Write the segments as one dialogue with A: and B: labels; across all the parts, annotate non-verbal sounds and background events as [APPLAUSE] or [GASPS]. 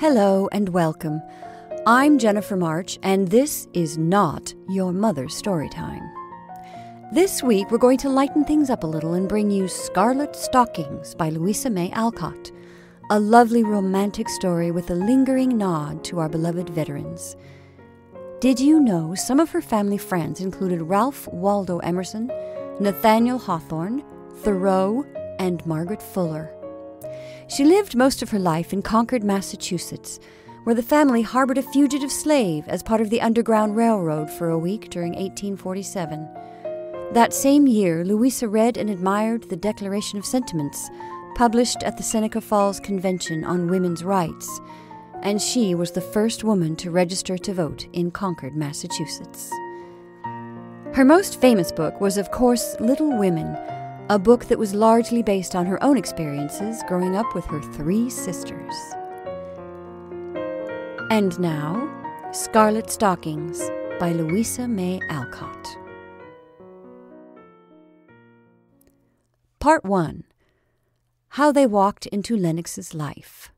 A: Hello and welcome. I'm Jennifer March, and this is not your mother's story time. This week, we're going to lighten things up a little and bring you Scarlet Stockings by Louisa May Alcott, a lovely romantic story with a lingering nod to our beloved veterans. Did you know some of her family friends included Ralph Waldo Emerson, Nathaniel Hawthorne, Thoreau, and Margaret Fuller? She lived most of her life in Concord, Massachusetts, where the family harbored a fugitive slave as part of the Underground Railroad for a week during 1847. That same year, Louisa read and admired the Declaration of Sentiments, published at the Seneca Falls Convention on Women's Rights, and she was the first woman to register to vote in Concord, Massachusetts. Her most famous book was, of course, Little Women a book that was largely based on her own experiences growing up with her three sisters. And now, Scarlet Stockings by Louisa May Alcott. Part 1 How They Walked into Lennox's Life.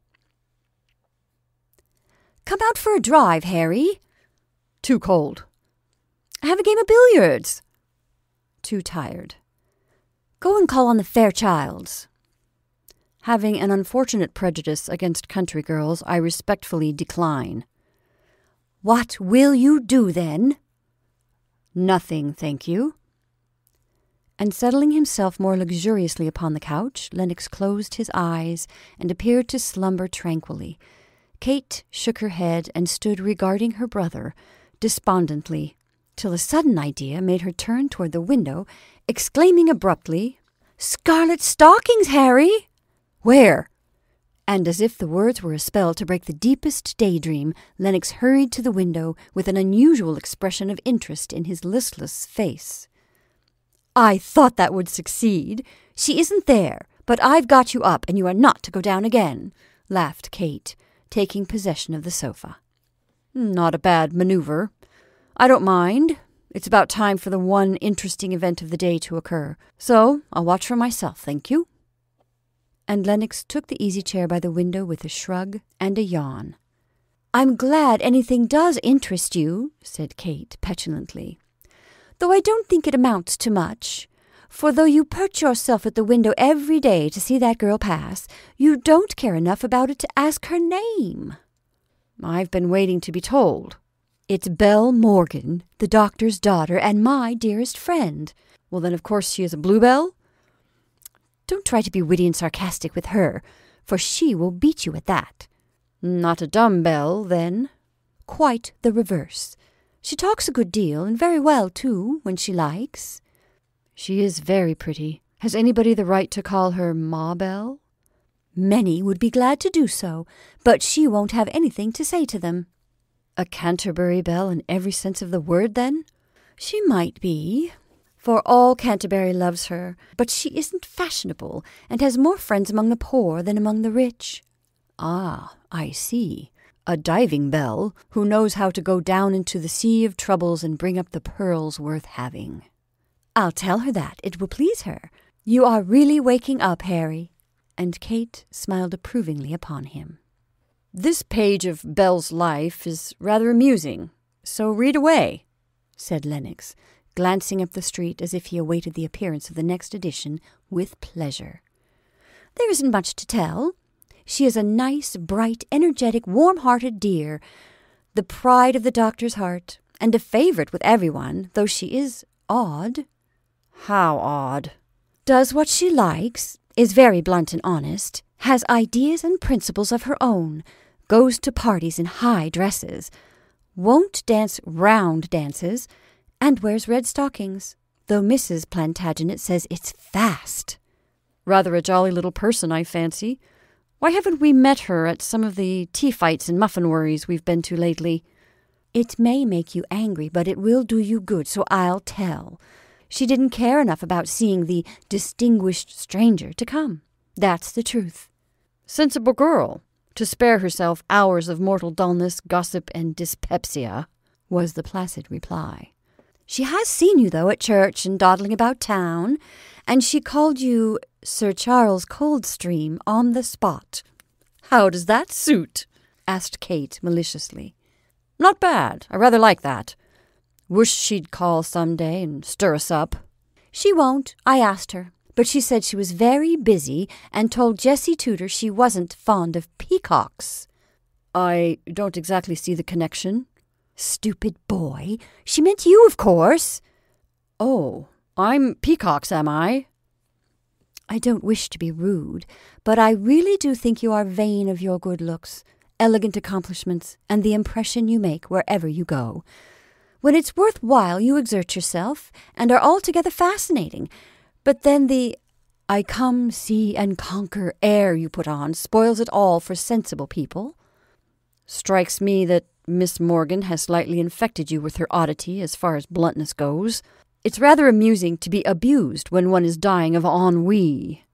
A: Come out for a drive, Harry. Too cold. Have a game of billiards. Too tired. Go and call on the Fairchilds. Having an unfortunate prejudice against country girls, I respectfully decline. What will you do then? Nothing, thank you. And settling himself more luxuriously upon the couch, Lennox closed his eyes and appeared to slumber tranquilly. Kate shook her head and stood regarding her brother despondently, till a sudden idea made her turn toward the window exclaiming abruptly, Scarlet stockings, Harry! Where? And as if the words were a spell to break the deepest daydream, Lennox hurried to the window with an unusual expression of interest in his listless face. I thought that would succeed. She isn't there, but I've got you up, and you are not to go down again, laughed Kate, taking possession of the sofa. Not a bad maneuver. I don't mind. It's about time for the one interesting event of the day to occur, so I'll watch for myself, thank you. And Lennox took the easy chair by the window with a shrug and a yawn. I'm glad anything does interest you, said Kate petulantly, though I don't think it amounts to much. For though you perch yourself at the window every day to see that girl pass, you don't care enough about it to ask her name. I've been waiting to be told, it's Belle Morgan, the doctor's daughter, and my dearest friend. Well, then, of course, she is a bluebell? Don't try to be witty and sarcastic with her, for she will beat you at that. Not a dumb belle, then? Quite the reverse. She talks a good deal, and very well, too, when she likes. She is very pretty. Has anybody the right to call her Ma Belle? Many would be glad to do so, but she won't have anything to say to them. A Canterbury belle in every sense of the word, then? She might be, for all Canterbury loves her, but she isn't fashionable, and has more friends among the poor than among the rich. Ah, I see. A diving bell, who knows how to go down into the sea of troubles and bring up the pearls worth having. I'll tell her that. It will please her. You are really waking up, Harry. And Kate smiled approvingly upon him. This page of Belle's life is rather amusing, so read away, said Lennox, glancing up the street as if he awaited the appearance of the next edition with pleasure. There isn't much to tell. She is a nice, bright, energetic, warm hearted dear, the pride of the doctor's heart, and a favorite with everyone, though she is odd. How odd? Does what she likes, is very blunt and honest, has ideas and principles of her own, goes to parties in high dresses, won't dance round dances, and wears red stockings, though Mrs. Plantagenet says it's fast. Rather a jolly little person, I fancy. Why haven't we met her at some of the tea fights and muffin worries we've been to lately? It may make you angry, but it will do you good, so I'll tell. She didn't care enough about seeing the distinguished stranger to come. That's the truth. Sensible girl, to spare herself hours of mortal dullness, gossip, and dyspepsia, was the placid reply. She has seen you, though, at church and dawdling about town, and she called you Sir Charles Coldstream on the spot. How does that suit? asked Kate maliciously. Not bad. I rather like that. Wish she'd call some day and stir us up. She won't. I asked her. But she said she was very busy and told Jessie Tudor she wasn't fond of peacocks. I don't exactly see the connection. Stupid boy. She meant you, of course. Oh, I'm peacocks, am I? I don't wish to be rude, but I really do think you are vain of your good looks, elegant accomplishments, and the impression you make wherever you go. When it's worth while, you exert yourself, and are altogether fascinating. But then the I come, see, and conquer air you put on spoils it all for sensible people. Strikes me that Miss Morgan has slightly infected you with her oddity as far as bluntness goes. It's rather amusing to be abused when one is dying of ennui.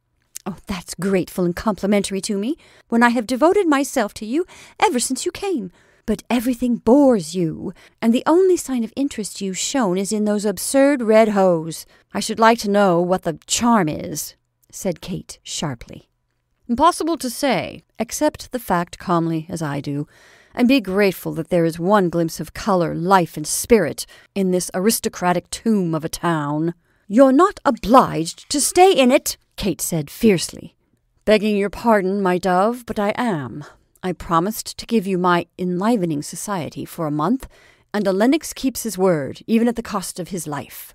A: Oh, that's grateful and complimentary to me, when I have devoted myself to you ever since you came. But everything bores you, and the only sign of interest you've shown is in those absurd red hose. I should like to know what the charm is, said Kate sharply. Impossible to say. Accept the fact calmly, as I do, and be grateful that there is one glimpse of color, life, and spirit in this aristocratic tomb of a town. You're not obliged to stay in it, Kate said fiercely. Begging your pardon, my dove, but I am. I promised to give you my enlivening society for a month, and a Lennox keeps his word, even at the cost of his life.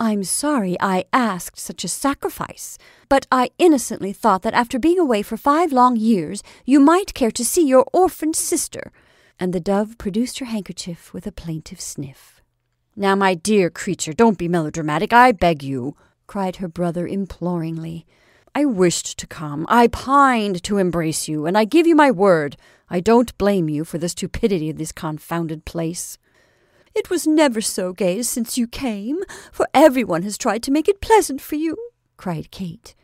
A: I'm sorry I asked such a sacrifice, but I innocently thought that after being away for five long years, you might care to see your orphaned sister. And the dove produced her handkerchief with a plaintive sniff. Now, my dear creature, don't be melodramatic, I beg you, cried her brother imploringly. I wished to come. I pined to embrace you, and I give you my word, I don't blame you for the stupidity of this confounded place. It was never so gay since you came, for everyone has tried to make it pleasant for you, cried Kate,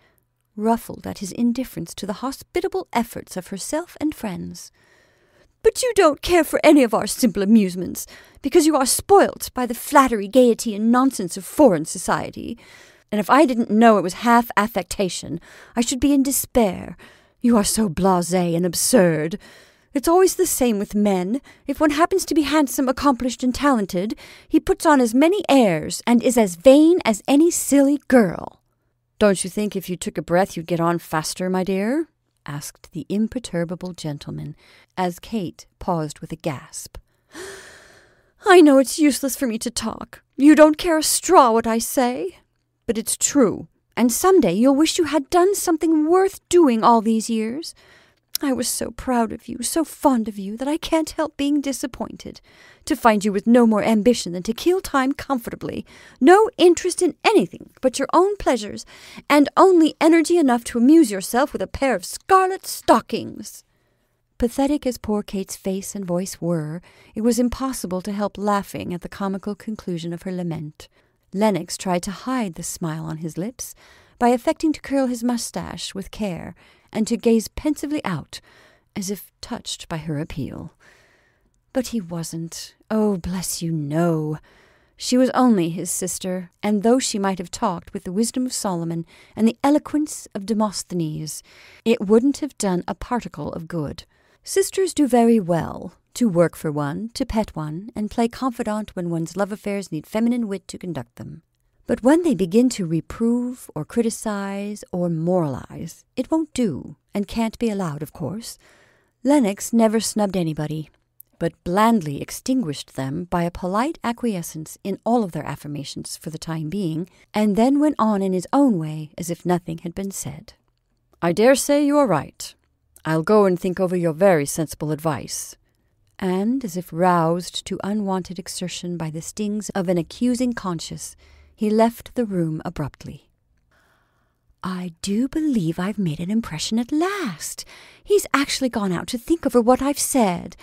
A: ruffled at his indifference to the hospitable efforts of herself and friends. But you don't care for any of our simple amusements, because you are spoilt by the flattery, gaiety, and nonsense of foreign society. And if I didn't know it was half affectation, I should be in despair. You are so blasé and absurd. It's always the same with men. If one happens to be handsome, accomplished, and talented, he puts on as many airs and is as vain as any silly girl. Don't you think if you took a breath you'd get on faster, my dear? asked the imperturbable gentleman, as Kate paused with a gasp. [GASPS] I know it's useless for me to talk. You don't care a straw what I say. But it's true, and some day you'll wish you had done something worth doing all these years. I was so proud of you, so fond of you, that I can't help being disappointed to find you with no more ambition than to kill time comfortably, no interest in anything but your own pleasures, and only energy enough to amuse yourself with a pair of scarlet stockings. Pathetic as poor Kate's face and voice were, it was impossible to help laughing at the comical conclusion of her lament. Lennox tried to hide the smile on his lips by affecting to curl his moustache with care and to gaze pensively out, as if touched by her appeal. But he wasn't. Oh, bless you, no. She was only his sister, and though she might have talked with the wisdom of Solomon and the eloquence of Demosthenes, it wouldn't have done a particle of good. Sisters do very well to work for one, to pet one, and play confidant when one's love affairs need feminine wit to conduct them. But when they begin to reprove or criticize or moralize, it won't do, and can't be allowed, of course. Lennox never snubbed anybody, but blandly extinguished them by a polite acquiescence in all of their affirmations for the time being, and then went on in his own way as if nothing had been said. I dare say you are right. I'll go and think over your very sensible advice. And, as if roused to unwonted exertion by the stings of an accusing conscience, he left the room abruptly. I do believe I've made an impression at last. He's actually gone out to think over what I've said.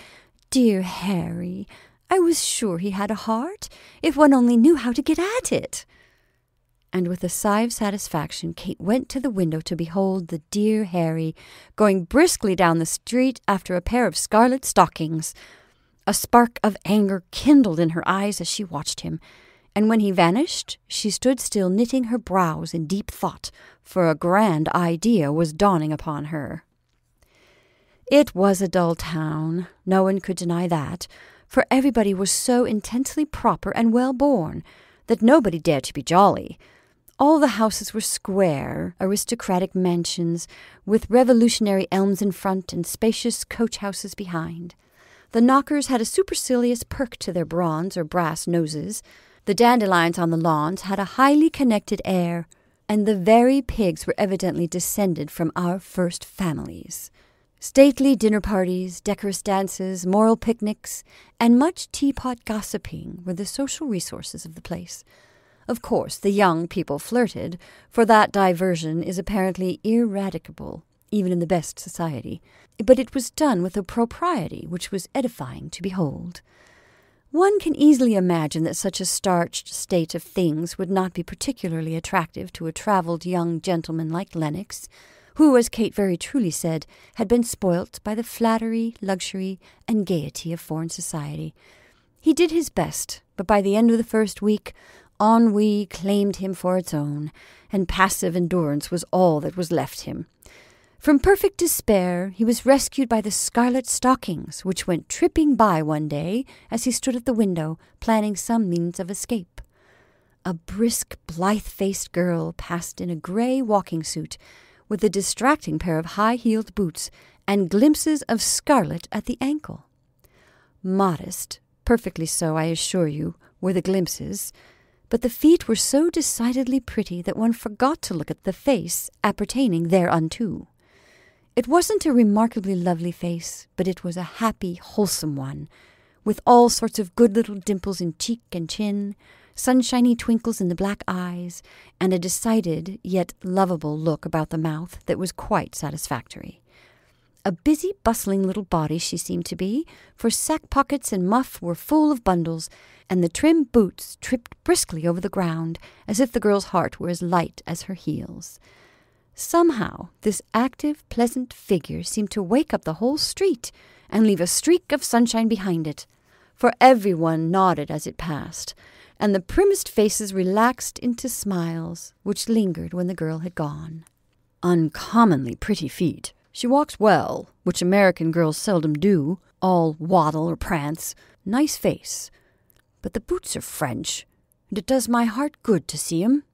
A: Dear Harry, I was sure he had a heart, if one only knew how to get at it. And with a sigh of satisfaction, Kate went to the window to behold the dear Harry going briskly down the street after a pair of scarlet stockings. A spark of anger kindled in her eyes as she watched him and when he vanished, she stood still knitting her brows in deep thought, for a grand idea was dawning upon her. It was a dull town, no one could deny that, for everybody was so intensely proper and well born that nobody dared to be jolly. All the houses were square, aristocratic mansions, with revolutionary elms in front and spacious coach houses behind. The knockers had a supercilious perk to their bronze or brass noses. The dandelions on the lawns had a highly connected air, and the very pigs were evidently descended from our first families. Stately dinner parties, decorous dances, moral picnics, and much teapot gossiping were the social resources of the place. Of course, the young people flirted, for that diversion is apparently ineradicable, even in the best society, but it was done with a propriety which was edifying to behold. One can easily imagine that such a starched state of things would not be particularly attractive to a travelled young gentleman like Lennox, who, as Kate very truly said, had been spoilt by the flattery, luxury, and gaiety of foreign society. He did his best, but by the end of the first week, ennui claimed him for its own, and passive endurance was all that was left him. From perfect despair, he was rescued by the scarlet stockings, which went tripping by one day as he stood at the window, planning some means of escape. A brisk, blithe faced girl passed in a grey walking suit, with a distracting pair of high heeled boots and glimpses of scarlet at the ankle. Modest, perfectly so, I assure you, were the glimpses, but the feet were so decidedly pretty that one forgot to look at the face appertaining thereunto. It wasn't a remarkably lovely face, but it was a happy, wholesome one, with all sorts of good little dimples in cheek and chin, sunshiny twinkles in the black eyes, and a decided yet lovable look about the mouth that was quite satisfactory. A busy, bustling little body she seemed to be, for sack pockets and muff were full of bundles, and the trim boots tripped briskly over the ground as if the girl's heart were as light as her heels. Somehow, this active, pleasant figure seemed to wake up the whole street and leave a streak of sunshine behind it, for every one nodded as it passed, and the primmest faces relaxed into smiles which lingered when the girl had gone. Uncommonly pretty feet. She walks well, which American girls seldom do, all waddle or prance. Nice face. But the boots are French, and it does my heart good to see 'em.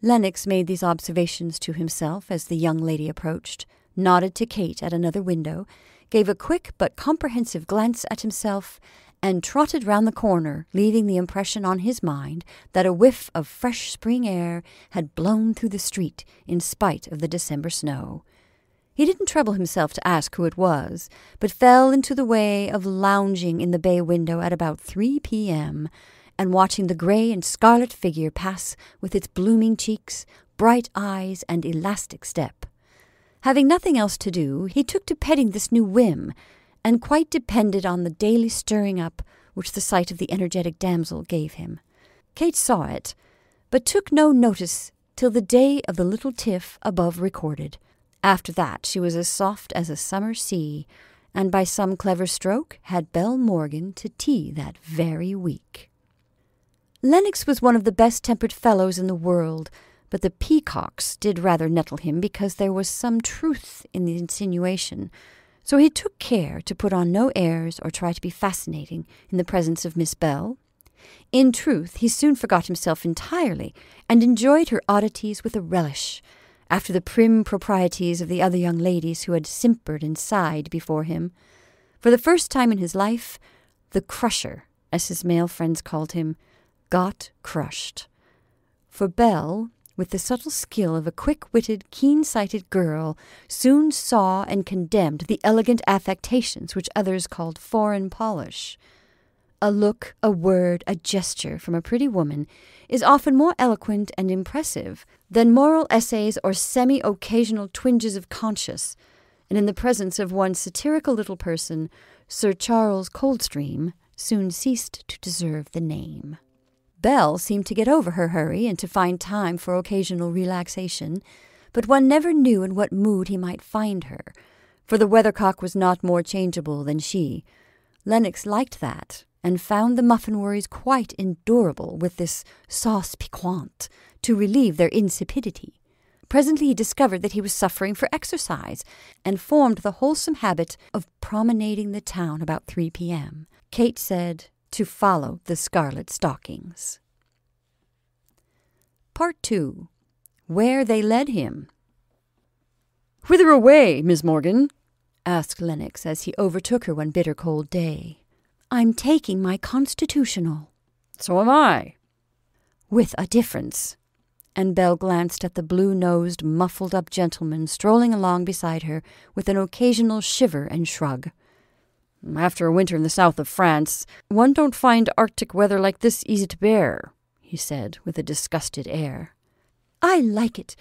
A: Lennox made these observations to himself as the young lady approached, nodded to Kate at another window, gave a quick but comprehensive glance at himself, and trotted round the corner, leaving the impression on his mind that a whiff of fresh spring air had blown through the street in spite of the December snow. He didn't trouble himself to ask who it was, but fell into the way of lounging in the bay window at about 3 p.m., and watching the grey and scarlet figure pass with its blooming cheeks, bright eyes, and elastic step. Having nothing else to do, he took to petting this new whim, and quite depended on the daily stirring up which the sight of the energetic damsel gave him. Kate saw it, but took no notice till the day of the little tiff above recorded. After that she was as soft as a summer sea, and by some clever stroke had Belle Morgan to tea that very week. Lennox was one of the best tempered fellows in the world, but the peacocks did rather nettle him because there was some truth in the insinuation, so he took care to put on no airs or try to be fascinating in the presence of Miss Belle. In truth, he soon forgot himself entirely, and enjoyed her oddities with a relish, after the prim proprieties of the other young ladies who had simpered and sighed before him. For the first time in his life, the crusher, as his male friends called him, got crushed. For Belle, with the subtle skill of a quick witted, keen sighted girl, soon saw and condemned the elegant affectations which others called foreign polish. A look, a word, a gesture from a pretty woman is often more eloquent and impressive than moral essays or semi occasional twinges of conscience, and in the presence of one satirical little person, Sir Charles Coldstream soon ceased to deserve the name. Belle seemed to get over her hurry and to find time for occasional relaxation, but one never knew in what mood he might find her, for the weathercock was not more changeable than she. Lennox liked that, and found the muffin worries quite endurable with this sauce piquante to relieve their insipidity. Presently he discovered that he was suffering for exercise, and formed the wholesome habit of promenading the town about 3 p.m. Kate said, to follow the scarlet stockings. Part 2 Where They Led Him. Whither away, Miss Morgan? asked Lennox as he overtook her one bitter cold day. I'm taking my constitutional. So am I. With a difference. And Belle glanced at the blue nosed, muffled up gentleman strolling along beside her with an occasional shiver and shrug. After a winter in the south of France, one don't find Arctic weather like this easy to bear, he said with a disgusted air. I like it,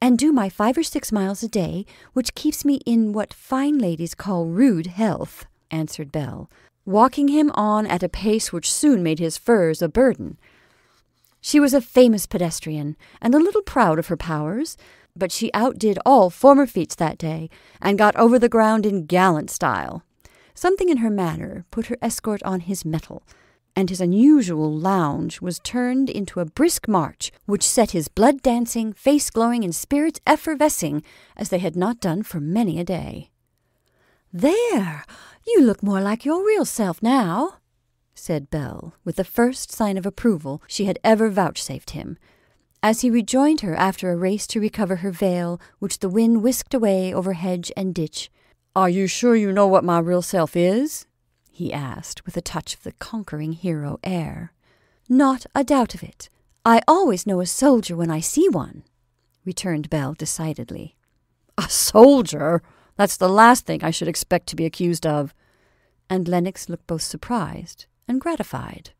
A: and do my five or six miles a day, which keeps me in what fine ladies call rude health, answered Belle, walking him on at a pace which soon made his furs a burden. She was a famous pedestrian, and a little proud of her powers, but she outdid all former feats that day, and got over the ground in gallant style. Something in her manner put her escort on his mettle, and his unusual lounge was turned into a brisk march which set his blood dancing, face glowing, and spirits effervescing as they had not done for many a day. There! You look more like your real self now, said Belle, with the first sign of approval she had ever vouchsafed him, as he rejoined her after a race to recover her veil, which the wind whisked away over hedge and ditch. Are you sure you know what my real self is? he asked, with a touch of the conquering hero air. Not a doubt of it. I always know a soldier when I see one, returned Belle decidedly. A soldier? That's the last thing I should expect to be accused of. And Lennox looked both surprised and gratified.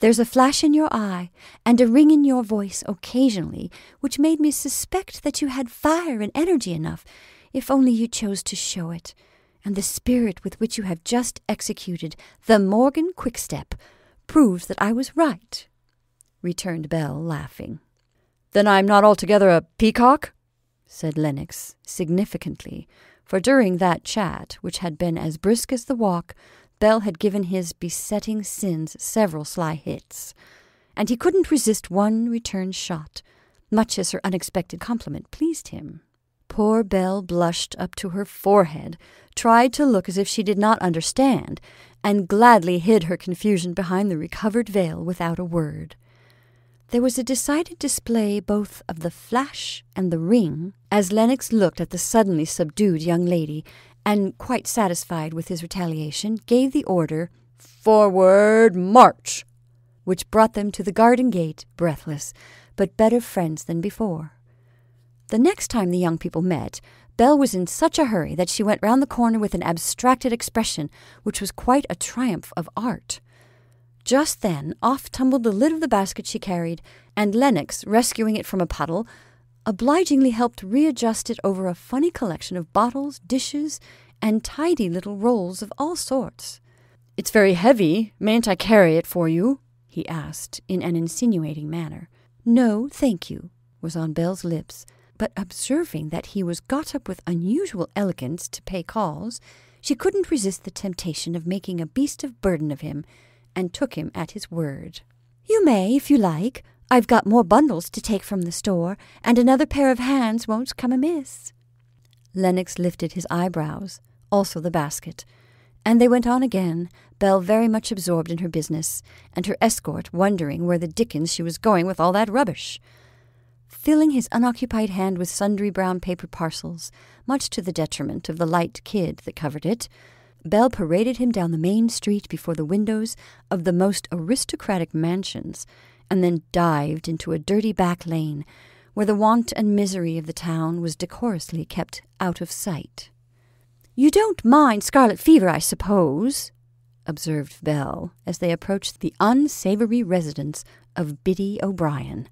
A: There's a flash in your eye and a ring in your voice occasionally which made me suspect that you had fire and energy enough if only you chose to show it, and the spirit with which you have just executed the Morgan Quickstep proves that I was right, returned Belle, laughing. Then I am not altogether a peacock? said Lennox, significantly, for during that chat, which had been as brisk as the walk, Belle had given his besetting sins several sly hits, and he couldn't resist one return shot, much as her unexpected compliment pleased him. Poor Belle blushed up to her forehead, tried to look as if she did not understand, and gladly hid her confusion behind the recovered veil without a word. There was a decided display both of the flash and the ring as Lennox looked at the suddenly subdued young lady, and, quite satisfied with his retaliation, gave the order, Forward, march! which brought them to the garden gate, breathless, but better friends than before. The next time the young people met, Belle was in such a hurry that she went round the corner with an abstracted expression which was quite a triumph of art. Just then off tumbled the lid of the basket she carried, and Lennox, rescuing it from a puddle, obligingly helped readjust it over a funny collection of bottles, dishes, and tidy little rolls of all sorts. It's very heavy. Mayn't I carry it for you? he asked in an insinuating manner. No, thank you, was on Belle's lips but observing that he was got up with unusual elegance to pay calls, she couldn't resist the temptation of making a beast of burden of him, and took him at his word. You may, if you like. I've got more bundles to take from the store, and another pair of hands won't come amiss. Lennox lifted his eyebrows, also the basket, and they went on again, Belle very much absorbed in her business, and her escort wondering where the dickens she was going with all that rubbish filling his unoccupied hand with sundry brown paper parcels, much to the detriment of the light kid that covered it. Belle paraded him down the main street before the windows of the most aristocratic mansions, and then dived into a dirty back lane where the want and misery of the town was decorously kept out of sight. You don't mind scarlet fever, I suppose, observed Belle as they approached the unsavory residence of Biddy O'Brien.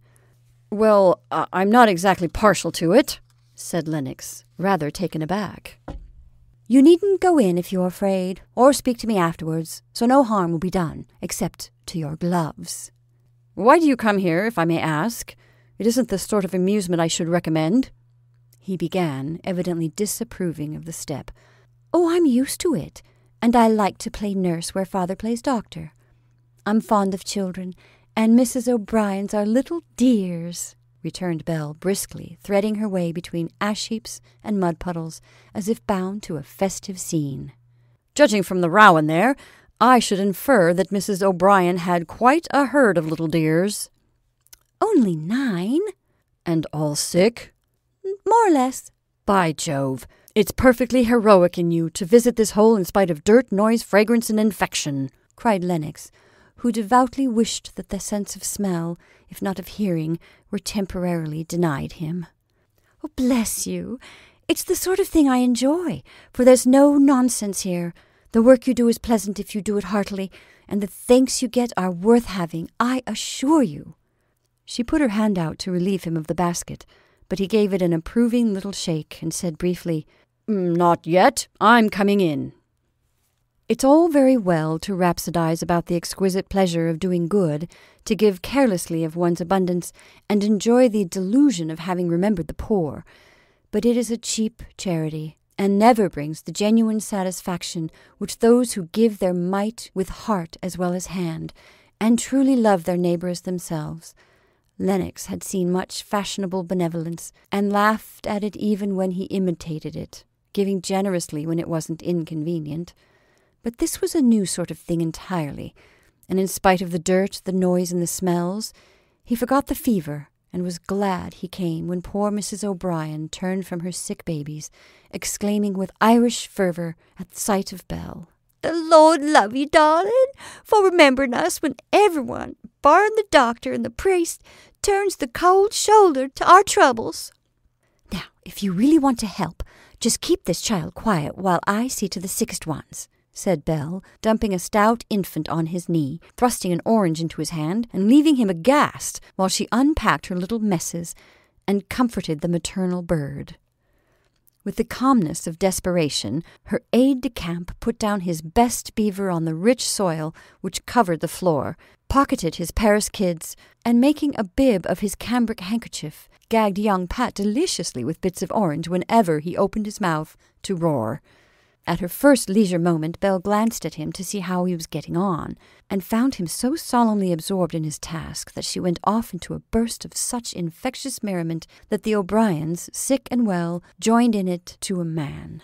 A: Well, uh, I'm not exactly partial to it, said Lennox, rather taken aback. You needn't go in if you're afraid, or speak to me afterwards, so no harm will be done, except to your gloves. Why do you come here, if I may ask? It isn't the sort of amusement I should recommend. He began, evidently disapproving of the step. Oh, I'm used to it, and I like to play nurse where father plays doctor. I'm fond of children, and Mrs. O'Brien's are little dears, returned Belle briskly, threading her way between ash heaps and mud puddles, as if bound to a festive scene. Judging from the row in there, I should infer that Mrs. O'Brien had quite a herd of little dears.
B: Only nine.
A: And all sick?
B: More or less.
A: By Jove, it's perfectly heroic in you to visit this hole in spite of dirt, noise, fragrance, and infection, cried Lennox, who devoutly wished that the sense of smell, if not of hearing, were temporarily denied him.
B: Oh, bless you! It's the sort of thing I enjoy, for there's no nonsense here. The work you do is pleasant if you do it heartily, and the thanks you get are worth having, I assure you.
A: She put her hand out to relieve him of the basket, but he gave it an approving little shake and said briefly, mm, Not yet. I'm coming in. It's all very well to rhapsodize about the exquisite pleasure of doing good, to give carelessly of one's abundance, and enjoy the delusion of having remembered the poor, but it is a cheap charity, and never brings the genuine satisfaction which those who give their mite with heart as well as hand, and truly love their neighbour as themselves. Lennox had seen much fashionable benevolence, and laughed at it even when he imitated it, giving generously when it wasn't inconvenient. But this was a new sort of thing entirely, and in spite of the dirt, the noise, and the smells, he forgot the fever and was glad he came when poor Mrs. O'Brien turned from her sick babies, exclaiming with Irish fervour at sight of Belle.
B: The Lord love you, darling, for remembering us when everyone, barring the doctor and the priest, turns the cold shoulder to our troubles.
A: Now, if you really want to help, just keep this child quiet while I see to the sickest ones said Belle, dumping a stout infant on his knee, thrusting an orange into his hand, and leaving him aghast while she unpacked her little messes and comforted the maternal bird. With the calmness of desperation, her aide de camp put down his best beaver on the rich soil which covered the floor, pocketed his Paris kids, and making a bib of his cambric handkerchief, gagged young Pat deliciously with bits of orange whenever he opened his mouth to roar. At her first leisure moment, Belle glanced at him to see how he was getting on, and found him so solemnly absorbed in his task that she went off into a burst of such infectious merriment that the O'Briens, sick and well, joined in it to a man.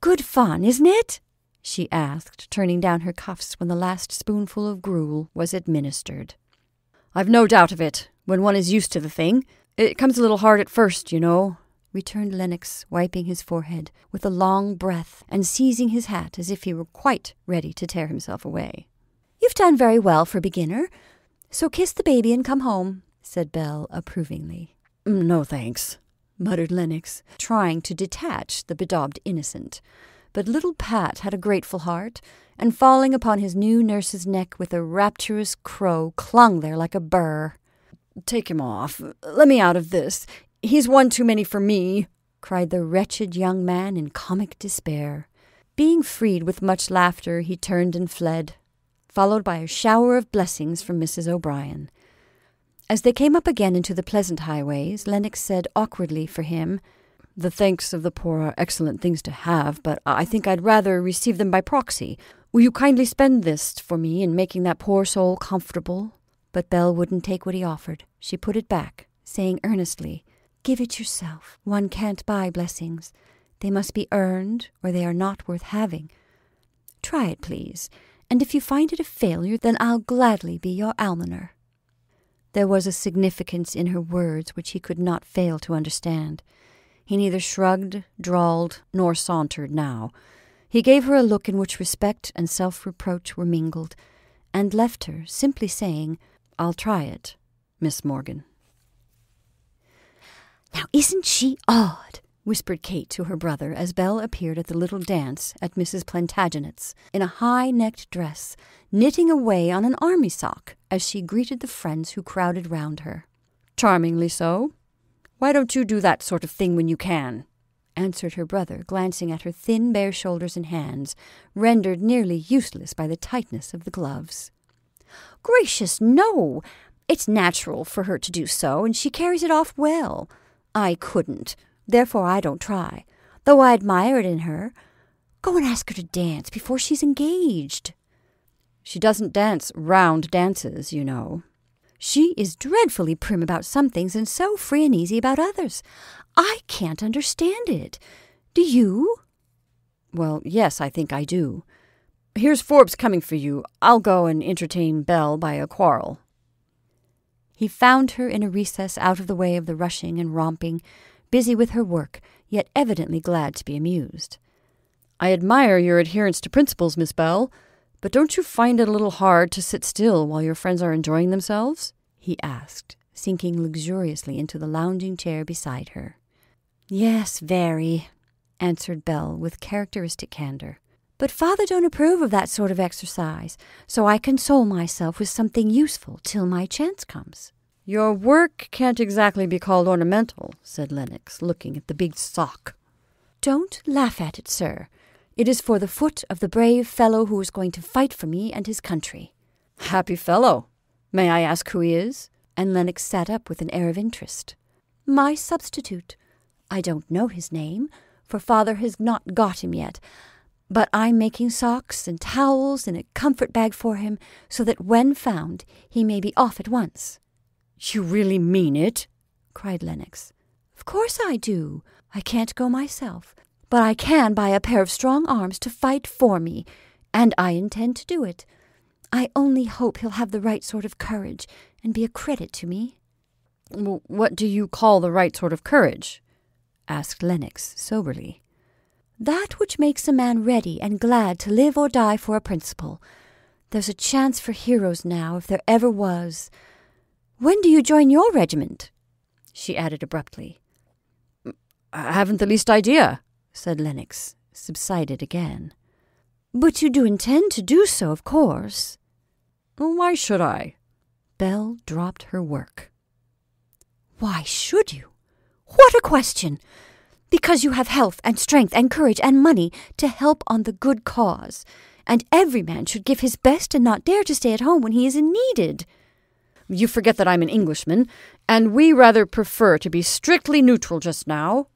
B: Good fun, isn't it?
A: she asked, turning down her cuffs when the last spoonful of gruel was administered. I've no doubt of it, when one is used to the thing. It comes a little hard at first, you know, returned Lennox, wiping his forehead with a long breath and seizing his hat as if he were quite ready to tear himself away.
B: You've done very well for a beginner. So kiss the baby and come home, said Belle approvingly.
A: Mm, no thanks, muttered Lennox, trying to detach the bedaubed innocent. But little Pat had a grateful heart, and falling upon his new nurse's neck with a rapturous crow, clung there like a burr. Take him off. Let me out of this. He's one too many for me, cried the wretched young man in comic despair. Being freed with much laughter, he turned and fled, followed by a shower of blessings from Mrs. O'Brien. As they came up again into the pleasant highways, Lennox said awkwardly for him, The thanks of the poor are excellent things to have, but I think I'd rather receive them by proxy. Will you kindly spend this for me in making that poor soul comfortable? But Belle wouldn't take what he offered. She put it back, saying earnestly, Give it yourself. One can't buy blessings. They must be earned, or they are not worth having. Try it, please, and if you find it a failure, then I'll gladly be your almoner. There was a significance in her words which he could not fail to understand. He neither shrugged, drawled, nor sauntered now. He gave her a look in which respect and self reproach were mingled, and left her, simply saying, I'll try it, Miss Morgan.
B: Now, isn't she odd? whispered Kate to her brother as Belle appeared at the little dance at Mrs. Plantagenet's in a high necked dress, knitting away on an army sock as she greeted the friends who crowded round her.
A: Charmingly so. Why don't you do that sort of thing when you can? answered her brother, glancing at her thin, bare shoulders and hands, rendered nearly useless by the tightness of the gloves.
B: Gracious, no! It's natural for her to do so, and she carries it off well. I couldn't, therefore I don't try, though I admire it in her. Go and ask her to dance before she's engaged.
A: She doesn't dance round dances, you know.
B: She is dreadfully prim about some things and so free and easy about others. I can't understand it. Do you?
A: Well, yes, I think I do. Here's Forbes coming for you. I'll go and entertain Belle by a quarrel.
B: He found her in a recess out of the way of the rushing and romping, busy with her work, yet evidently glad to be amused.
A: I admire your adherence to principles, Miss Belle, but don't you find it a little hard to sit still while your friends are enjoying themselves? he asked, sinking luxuriously into the lounging chair beside her.
B: Yes, very, answered Belle with characteristic candor. But father don't approve of that sort of exercise, so I console myself with something useful till my chance comes.
A: Your work can't exactly be called ornamental, said Lennox, looking at the big sock.
B: Don't laugh at it, sir. It is for the foot of the brave fellow who is going to fight for me and his country.
A: Happy fellow. May I ask who he is?
B: And Lennox sat up with an air of interest. My substitute. I don't know his name, for father has not got him yet. But I'm making socks and towels and a comfort bag for him, so that when found he may be off at once.
A: You really mean it?
B: cried Lennox. Of course I do. I can't go myself, but I can buy a pair of strong arms to fight for me, and I intend to do it. I only hope he'll have the right sort of courage and be a credit to me.
A: What do you call the right sort of courage? asked Lennox soberly.
B: That which makes a man ready and glad to live or die for a principle. There's a chance for heroes now, if there ever was. When do you join your regiment? she added abruptly.
A: I haven't the least idea, said Lennox, subsided again.
B: But you do intend to do so, of course.
A: Why should I?
B: Belle dropped her work. Why should you? What a question! Because you have health and strength and courage and money to help on the good cause, and every man should give his best and not dare to stay at home when he is needed.
A: You forget that I'm an Englishman, and we rather prefer to be strictly neutral just now.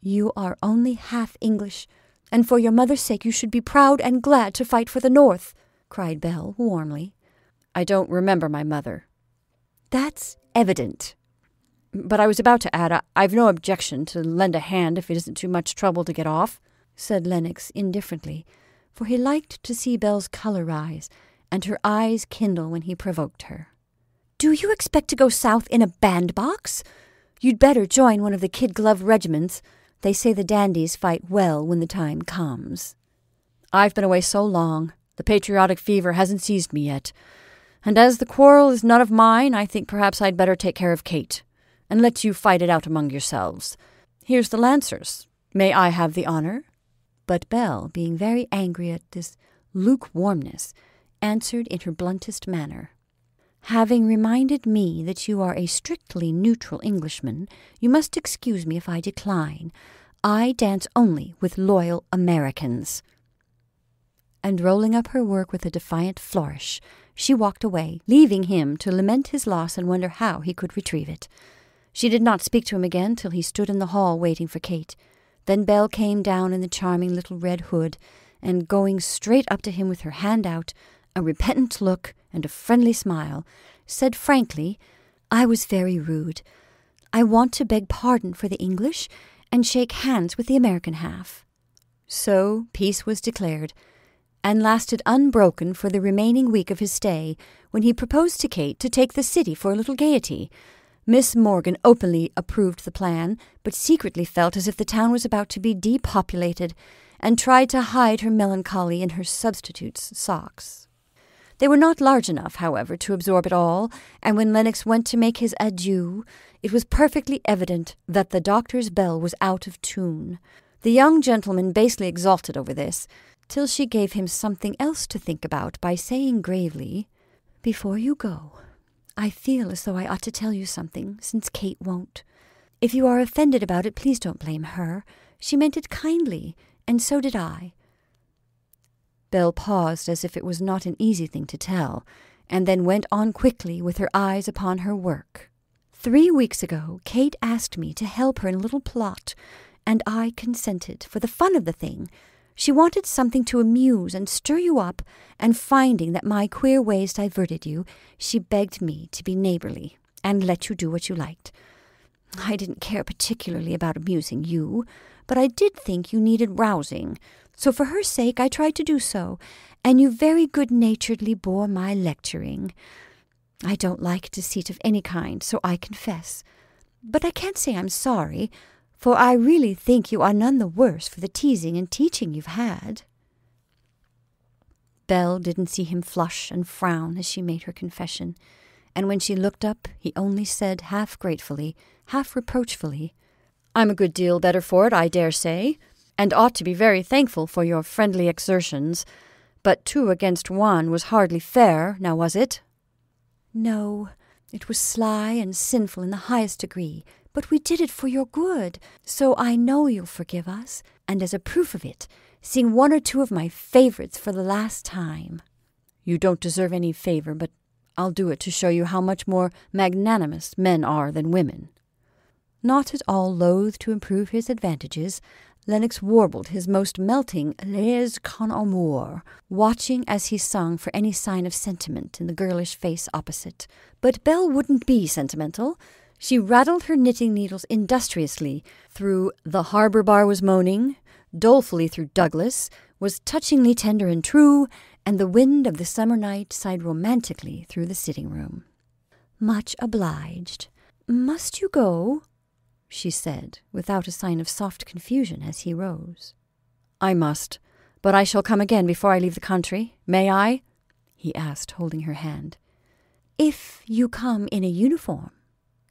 B: You are only half English, and for your mother's sake you should be proud and glad to fight for the North, cried Belle warmly.
A: I don't remember my mother.
B: That's evident.
A: But I was about to add, I've no objection to lend a hand if it isn't too much trouble to get off, said Lennox indifferently, for he liked to see Belle's color rise and her eyes kindle when he provoked her.
B: Do you expect to go south in a bandbox? You'd better join one of the kid glove regiments. They say the dandies fight well when the time comes.
A: I've been away so long, the patriotic fever hasn't seized me yet. And as the quarrel is none of mine, I think perhaps I'd better take care of Kate, and let you fight it out among yourselves. Here's the Lancers. May I have the honor?
B: But Belle, being very angry at this lukewarmness, answered in her bluntest manner. Having reminded me that you are a strictly neutral Englishman, you must excuse me if I decline. I dance only with loyal Americans. And rolling up her work with a defiant flourish, she walked away, leaving him to lament his loss and wonder how he could retrieve it. She did not speak to him again till he stood in the hall waiting for Kate. Then Belle came down in the charming little red hood, and going straight up to him with her hand out, a repentant look, and a friendly smile, said frankly, I was very rude. I want to beg pardon for the English and shake hands with the American half. So peace was declared, and lasted unbroken for the remaining week of his stay, when he proposed to Kate to take the city for a little gaiety. Miss Morgan openly approved the plan, but secretly felt as if the town was about to be depopulated, and tried to hide her melancholy in her substitute's socks. They were not large enough, however, to absorb it all, and when Lennox went to make his adieu, it was perfectly evident that the doctor's bell was out of tune. The young gentleman basely exulted over this, till she gave him something else to think about by saying gravely, Before you go, I feel as though I ought to tell you something, since Kate won't. If you are offended about it, please don't blame her. She meant it kindly, and so did I. Belle paused as if it was not an easy thing to tell, and then went on quickly with her eyes upon her work. Three weeks ago, Kate asked me to help her in a little plot, and I consented for the fun of the thing, She wanted something to amuse and stir you up, and finding that my queer ways diverted you, she begged me to be neighborly and let you do what you liked. I didn't care particularly about amusing you, but I did think you needed rousing, so for her sake I tried to do so, and you very good naturedly bore my lecturing. I don't like deceit of any kind, so I confess. But I can't say I'm sorry, for I really think you are none the worse for the teasing and teaching you've had. Belle didn't see him flush and frown as she made her confession, and when she looked up, he only said half gratefully, half reproachfully, I'm a good deal better for it, I dare say, and ought to be very thankful for your friendly exertions. But two against one was hardly fair, now was it? No, it was sly and sinful in the highest degree, but we did it for your good, so I know you'll forgive us, and as a proof of it, sing one or two of my favorites for the last time. You don't deserve any favor, but I'll do it to show you how much more magnanimous men are than women. Not at all loath to improve his advantages, Lennox warbled his most melting Les con amour, watching as he sung for any sign of sentiment in the girlish face opposite. But Belle wouldn't be sentimental. She rattled her knitting needles industriously through The Harbor Bar was moaning, dolefully through Douglas, was touchingly tender and true, and the wind of the summer night sighed romantically through the sitting room. Much obliged. Must you go? she said, without a sign of soft confusion as he rose. I must, but I shall come again before I leave the country. May I? he asked, holding her hand. If you come in a uniform.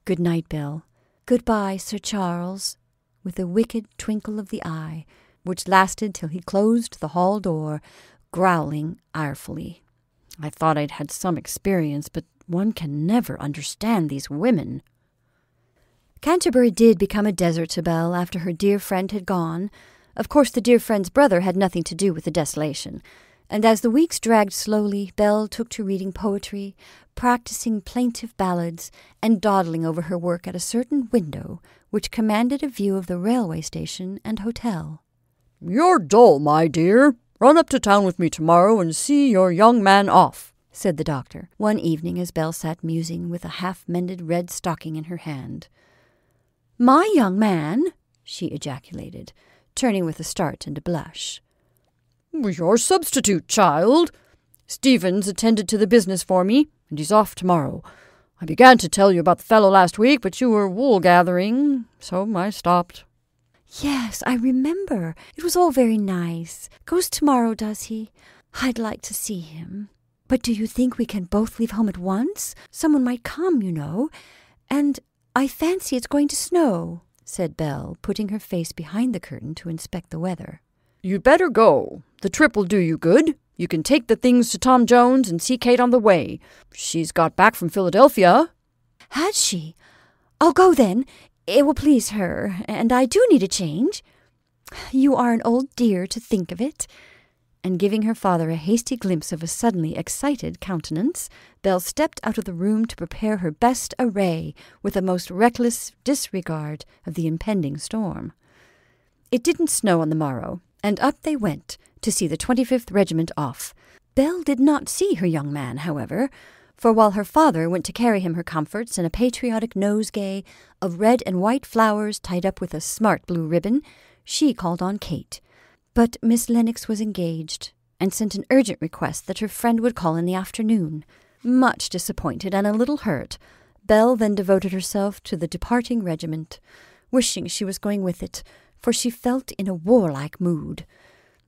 B: Good night, Belle. Good-bye, Sir Charles, with a wicked twinkle of the eye, which lasted till he closed the hall door, growling irefully. I thought I'd had some experience, but one can never understand these women. Canterbury did become a desert to Belle after her dear friend had gone. Of course, the dear friend's brother had nothing to do with the desolation. And as the weeks dragged slowly, Belle took to reading poetry, practicing plaintive ballads, and dawdling over her work at a certain window which commanded a view of the railway station and hotel.
C: You're dull, my dear. Run up to town with me tomorrow and see your young man off, said the doctor, one evening as Belle sat musing with a half mended red stocking in her hand.
B: My young man, she ejaculated, turning with a start and a blush.
C: Your substitute, child. Stevens attended to the business for me, and he's off tomorrow. I began to tell you about the fellow last week, but you were wool gathering, so I stopped.
B: Yes, I remember. It was all very nice. Goes tomorrow, does he? I'd like to see him. But do you think we can both leave home at once? Someone might come, you know. And I fancy it's going to snow, said Belle, putting her face behind the curtain to inspect the weather.
C: You'd better go. The trip will do you good. You can take the things to Tom Jones and see Kate on the way. She's got back from Philadelphia.
B: Has she? I'll go then. It will please her, and I do need a change. You are an old dear to think of it and giving her father a hasty glimpse of a suddenly excited countenance, Belle stepped out of the room to prepare her best array with a most reckless disregard of the impending storm. It didn't snow on the morrow, and up they went to see the 25th Regiment off. Belle did not see her young man, however, for while her father went to carry him her comforts in a patriotic nosegay of red and white flowers tied up with a smart blue ribbon, she called on Kate, but Miss Lennox was engaged, and sent an urgent request that her friend would call in the afternoon. Much disappointed and a little hurt, Belle then devoted herself to the departing regiment, wishing she was going with it, for she felt in a warlike mood.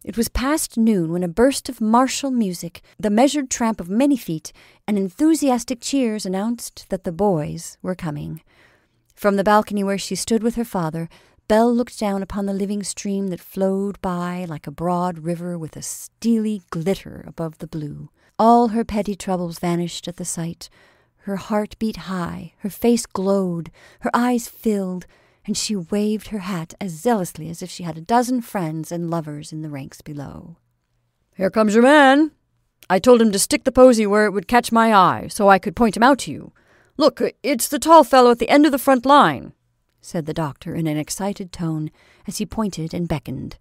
B: It was past noon when a burst of martial music, the measured tramp of many feet, and enthusiastic cheers announced that the boys were coming. From the balcony where she stood with her father, Belle looked down upon the living stream that flowed by like a broad river with a steely glitter above the blue. All her petty troubles vanished at the sight. Her heart beat high, her face glowed, her eyes filled, and she waved her hat as zealously as if she had a dozen friends and lovers in the ranks below.
C: Here comes your man. I told him to stick the posy where it would catch my eye, so I could point him out to you. Look, it's the tall fellow at the end of the front line said the doctor in an excited tone as he pointed and beckoned.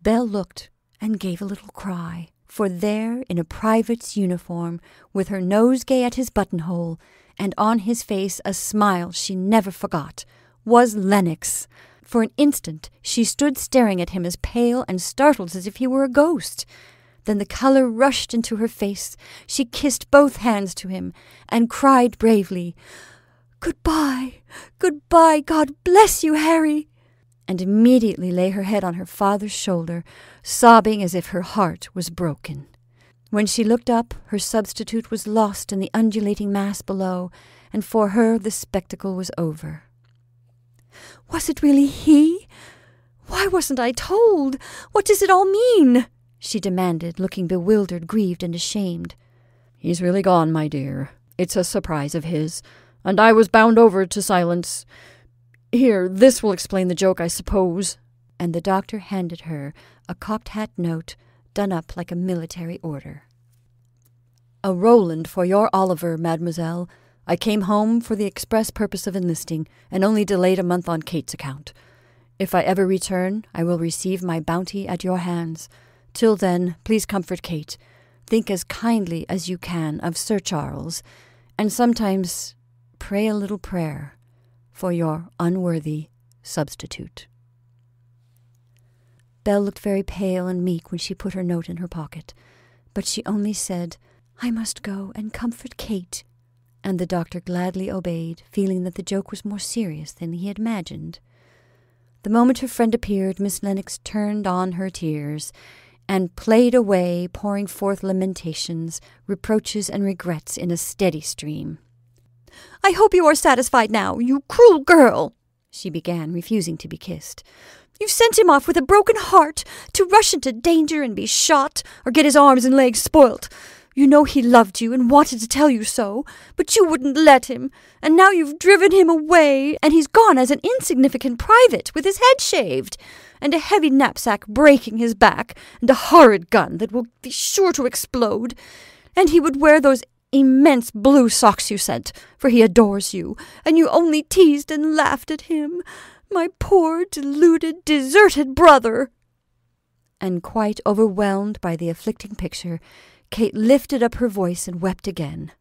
C: Belle looked
B: and gave a little cry. For there, in a private's uniform, with her nosegay at his buttonhole, and on his face a smile she never forgot, was Lennox. For an instant she stood staring at him as pale and startled as if he were a ghost. Then the color rushed into her face. She kissed both hands to him and cried bravely, Goodbye, goodbye, God bless you, Harry, and immediately lay her head on her father's shoulder, sobbing as if her heart was broken. When she looked up, her substitute was lost in the undulating mass below, and for her the spectacle was over. Was it really he? Why wasn't I told? What does it all mean? she demanded, looking bewildered, grieved, and ashamed.
C: He's really gone, my dear. It's a surprise of his and I was bound over to silence. Here, this will explain the joke, I suppose.
B: And the doctor handed her a cocked hat note done up like a military order.
C: A Roland for your Oliver, mademoiselle. I came home for the express purpose of enlisting, and only delayed a month on Kate's account. If I ever return, I will receive my bounty at your hands. Till then, please comfort Kate. Think as kindly as you can of Sir Charles, and sometimes pray a little prayer for your unworthy substitute.
B: Belle looked very pale and meek when she put her note in her pocket, but she only said, I must go and comfort Kate. And the doctor gladly obeyed, feeling that the joke was more serious than he had imagined. The moment her friend appeared, Miss Lennox turned on her tears and played away, pouring forth lamentations, reproaches, and regrets in a steady stream.
A: I hope you are satisfied now, you cruel girl, she began, refusing to be kissed. You sent him off with a broken heart to rush into danger and be shot or get his arms and legs spoilt. You know he loved you and wanted to tell you so, but you wouldn't let him, and now you've driven him away, and he's gone as an insignificant private with his head shaved, and a heavy knapsack breaking his back, and a horrid gun that will be sure to explode. And he would wear those immense blue socks you sent, for he adores you, and you only teased and laughed at him. My poor, deluded, deserted brother!
B: And quite overwhelmed by the afflicting picture, Kate lifted up her voice and wept again.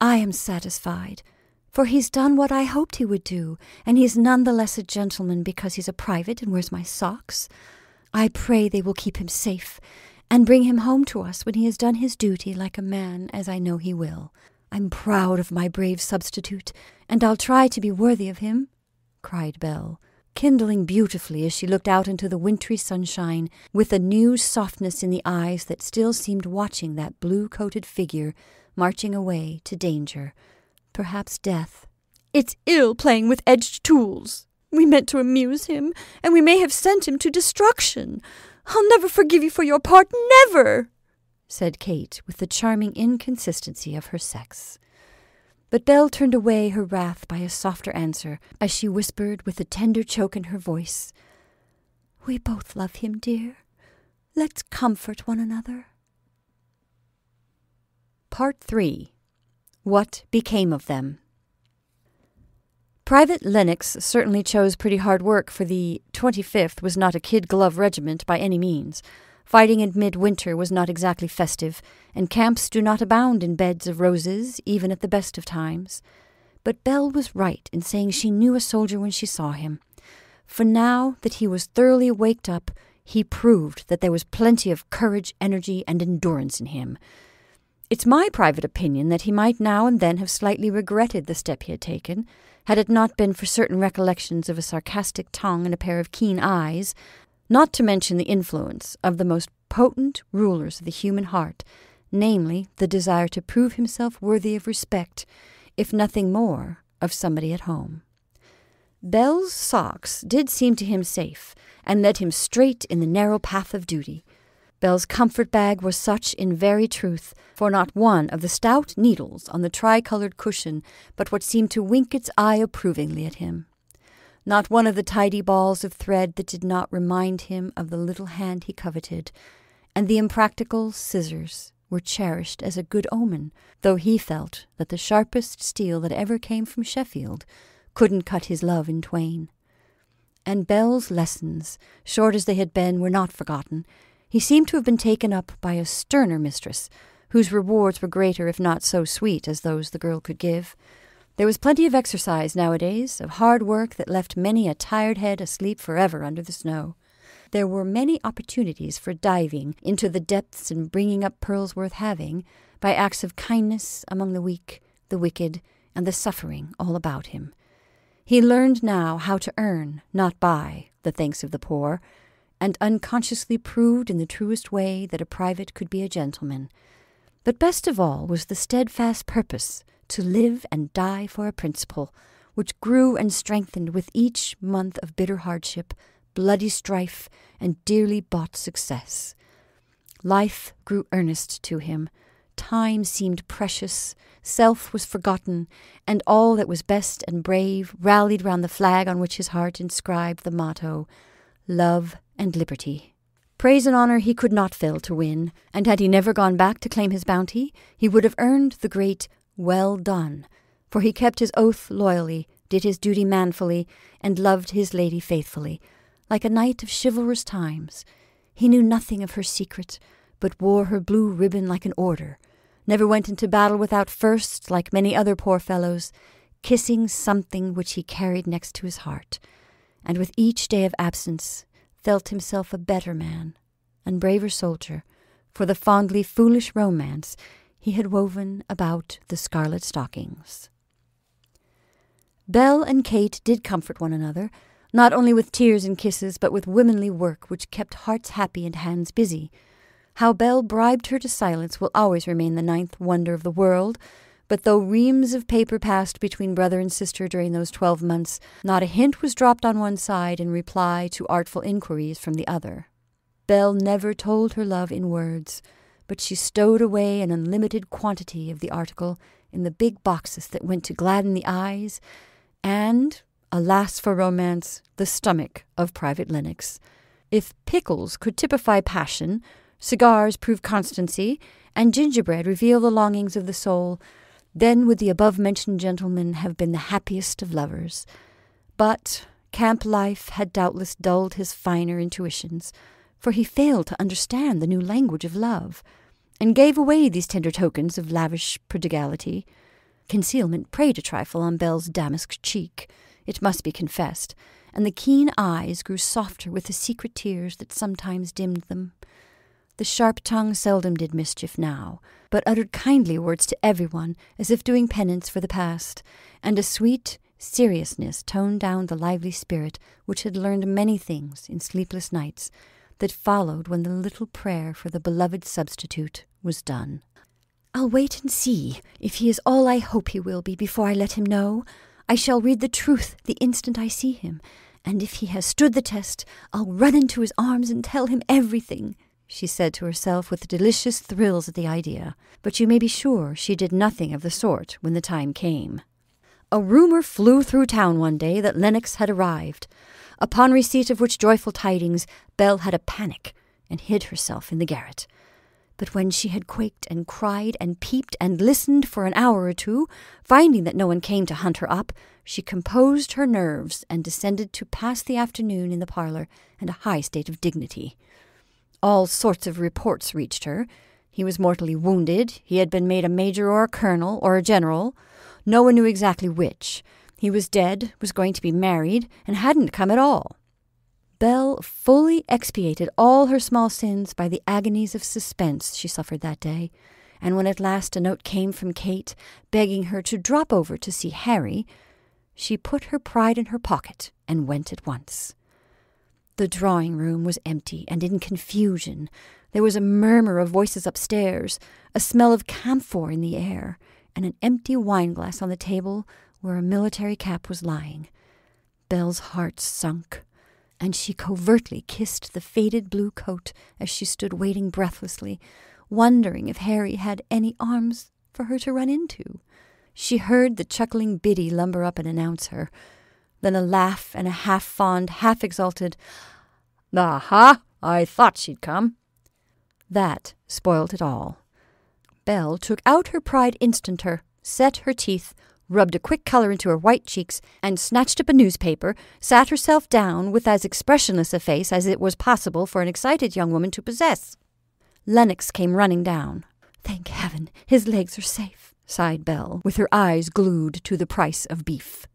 B: I am satisfied, for he's done what I hoped he would do, and he's none the less a gentleman because he's a private and wears my socks. I pray they will keep him safe, and bring him home to us when he has done his duty like a man, as I know he will. I'm proud of my brave substitute, and I'll try to be worthy of him, cried Belle, kindling beautifully as she looked out into the wintry sunshine, with a new softness in the eyes that still seemed watching that blue coated figure marching away to danger, perhaps death.
A: It's ill playing with edged tools. We meant to amuse him, and we may have sent him to destruction. I'll never forgive you for your part, never,
B: said Kate with the charming inconsistency of her sex. But Belle turned away her wrath by a softer answer as she whispered with a tender choke in her voice, We both love him, dear. Let's comfort one another.
C: Part 3 What Became of Them Private Lennox certainly chose pretty hard work, for the 25th was not a kid glove regiment by any means. Fighting in midwinter was not exactly festive, and camps do not abound in beds of roses, even at the best of times. But Belle was right in saying she knew a soldier when she saw him. For now that he was thoroughly waked up, he proved that there was plenty of courage, energy, and endurance in him. It's my private opinion that he might now and then have slightly regretted the step he had taken, had it not been for certain recollections of a sarcastic tongue and a pair of keen eyes, not to mention the influence of the most potent rulers of the human heart, namely, the desire to prove himself worthy of respect, if nothing more, of somebody at home. Belle's socks did seem to him safe, and led him straight in the narrow path of duty. Belle's comfort bag was such in very truth, for not one of the stout needles on the tricolored cushion but what seemed to wink its eye approvingly at him. Not one of the tidy balls of thread that did not remind him of the little hand he coveted, and the impractical scissors were cherished as a good omen, though he felt that the sharpest steel that ever came from Sheffield couldn't cut his love in twain. And Belle's lessons, short as they had been, were not forgotten,
B: He seemed to have been taken up by a sterner mistress, whose rewards were greater if not so sweet as those the girl could give. There was plenty of exercise nowadays, of hard work that left many a tired head asleep forever under the snow. There were many opportunities for diving into the depths and bringing up pearls worth having by acts of kindness among the weak, the wicked, and the suffering all about him. He learned now how to earn, not buy, the thanks of the poor, and unconsciously proved in the truest way that a private could be a gentleman. But best of all was the steadfast purpose to live and die for a principle, which grew and strengthened with each month of bitter hardship, bloody strife, and dearly bought success. Life grew earnest to him. Time seemed precious, self was forgotten, and all that was best and brave rallied round the flag on which his heart inscribed the motto Love and Liberty. Praise and honour he could not fail to win, and had he never gone back to claim his bounty, he would have earned the great Well done, for he kept his oath loyally, did his duty manfully, and loved his lady faithfully, like a knight of chivalrous times. He knew nothing of her secret, but wore her blue ribbon like an order, never went into battle without first, like many other poor fellows, kissing something which he carried next to his heart, and with each day of absence felt himself a better man and braver soldier for the fondly foolish romance he had woven about the scarlet stockings. Belle and Kate did comfort one another, not only with tears and kisses, but with womanly work which kept hearts happy and hands busy. How Belle bribed her to silence will always remain the ninth wonder of the world, but though reams of paper passed between brother and sister during those twelve months, not a hint was dropped on one side in reply to artful inquiries from the other. Belle never told her love in words, but she stowed away an unlimited quantity of the article in the big boxes that went to gladden the eyes and, alas for romance, the stomach of Private Lennox. If pickles could typify passion, cigars prove constancy, and gingerbread reveal the longings of the soul, then would the above mentioned gentleman have been the happiest of lovers. But camp life had doubtless dulled his finer intuitions, for he failed to understand the new language of love, and gave away these tender tokens of lavish prodigality. Concealment preyed a trifle on Belle's damask cheek, it must be confessed, and the keen eyes grew softer with the secret tears that sometimes dimmed them. The sharp tongue seldom did mischief now, but uttered kindly words to everyone as if doing penance for the past, and a sweet seriousness toned down the lively spirit which had learned many things in sleepless nights that followed when the little prayer for the beloved substitute was done. I'll wait and see if he is all I hope he will be before I let him know. I shall read the truth the instant I see him, and if he has stood the test, I'll run into his arms and tell him everything she said to herself with delicious thrills at the idea, but you may be sure she did nothing of the sort when the time came. A rumour flew through town one day that Lennox had arrived, upon receipt of which joyful tidings Belle had a panic and hid herself in the garret. But when she had quaked and cried and peeped and listened for an hour or two, finding that no one came to hunt her up, she composed her nerves and descended to pass the afternoon in the parlour in a high state of dignity. All sorts of reports reached her. He was mortally wounded. He had been made a major or a colonel or a general. No one knew exactly which. He was dead, was going to be married, and hadn't come at all. Belle fully expiated all her small sins by the agonies of suspense she suffered that day, and when at last a note came from Kate begging her to drop over to see Harry, she put her pride in her pocket and went at once. The drawing room was empty and in confusion. There was a murmur of voices upstairs, a smell of camphor in the air, and an empty wineglass on the table where a military cap was lying. Belle's heart sunk, and she covertly kissed the faded blue coat as she stood waiting breathlessly, wondering if Harry had any arms for her to run into. She heard the chuckling Biddy lumber up and announce her. Then a laugh and a half fond, half exulted, Aha! I thought she'd come. That spoilt it all. Belle took out her pride instanter, set her teeth, rubbed a quick colour into her white cheeks, and snatched up a newspaper, sat herself down with as expressionless a face as it was possible for an excited young woman to possess. Lennox came running down. Thank heaven, his legs are safe, sighed Belle, with her eyes glued to the price of beef.